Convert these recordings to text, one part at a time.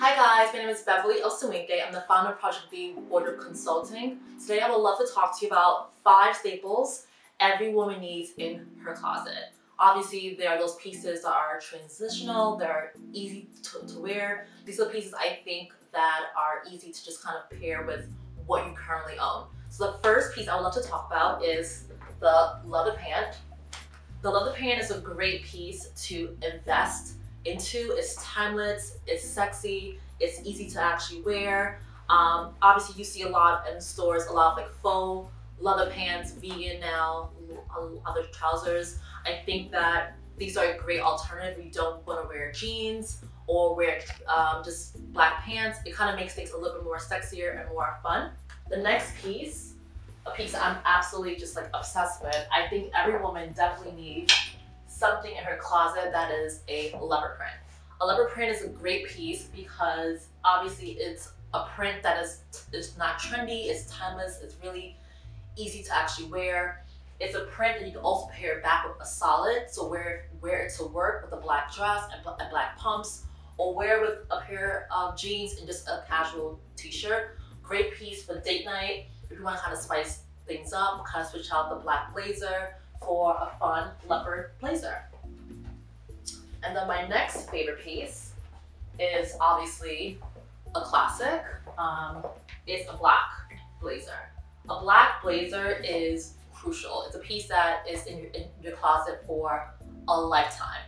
Hi guys, my name is Beverly Osawinke. I'm the founder of ProjectBee Wardrobe Consulting. Today I would love to talk to you about five staples every woman needs in her closet. Obviously, there are those pieces that are transitional, they're easy to, to wear. These are the pieces I think that are easy to just kind of pair with what you currently own. So the first piece I would love to talk about is the leather pant. The leather pant is a great piece to invest into. It's timeless, it's sexy, it's easy to actually wear. Um, obviously, you see a lot in stores, a lot of like faux leather pants, vegan now, other trousers. I think that these are a great alternative you don't want to wear jeans or wear um, just black pants. It kind of makes things a little bit more sexier and more fun. The next piece, a piece I'm absolutely just like obsessed with. I think every woman definitely needs something in her closet that is a leopard print. A leopard print is a great piece because obviously it's a print that is it's not trendy, it's timeless, it's really easy to actually wear. It's a print that you can also pair it back with a solid, so wear wear it to work with a black dress and, and black pumps, or wear with a pair of jeans and just a casual t-shirt. Great piece for date night if you want to kind of spice things up, kind of switch out the black blazer for a fun leopard favorite piece is obviously a classic. Um, it's a black blazer. A black blazer is crucial. It's a piece that is in your, in your closet for a lifetime.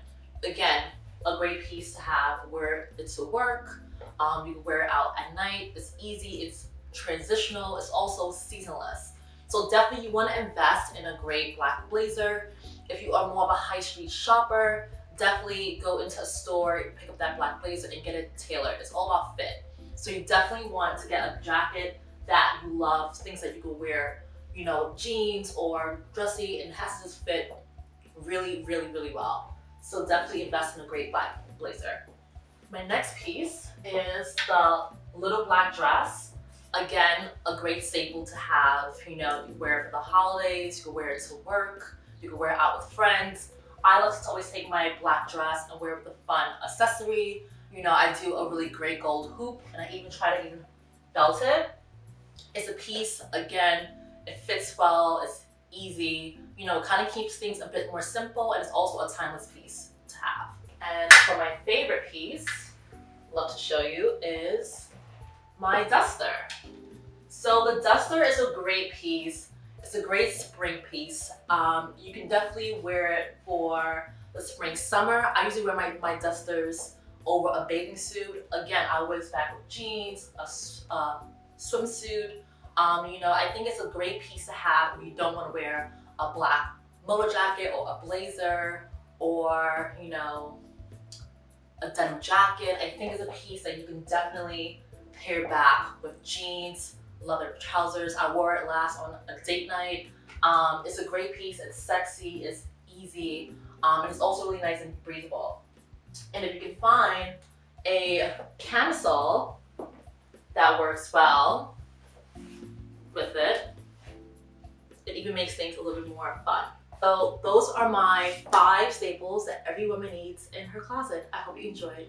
Again, a great piece to have, wear it to work, um, you can wear it out at night, it's easy, it's transitional, it's also seasonless. So definitely you wanna invest in a great black blazer. If you are more of a high street shopper, definitely go into a store, pick up that black blazer and get it tailored. It's all about fit. So you definitely want to get a jacket that you love, things that you can wear, you know, jeans or dressy and has to fit really, really, really well. So definitely invest in a great black blazer. My next piece is the little black dress. Again, a great staple to have. You know, you wear it for the holidays, you can wear it to work, you can wear it out with friends. I love to always take my black dress and wear it with a fun accessory. You know, I do a really great gold hoop and I even try to even belt it. It's a piece, again, it fits well, it's easy, you know, kind of keeps things a bit more simple and it's also a timeless piece to have. And for my favorite piece, love to show you, is my duster. So the duster is a great piece. It's a great spring piece. Um, you can definitely wear it for the spring, summer. I usually wear my, my dusters over a bathing suit. Again, I wear this back with jeans, a, a swimsuit. Um, you know, I think it's a great piece to have when you don't want to wear a black motor jacket or a blazer or, you know, a denim jacket. I think it's a piece that you can definitely pair back with jeans, leather trousers. I wore it last on a date night. Um, it's a great piece. It's sexy. It's easy. Um, and it's also really nice and breathable. And if you can find a camisole that works well with it, it even makes things a little bit more fun. So those are my five staples that every woman needs in her closet. I hope you enjoyed.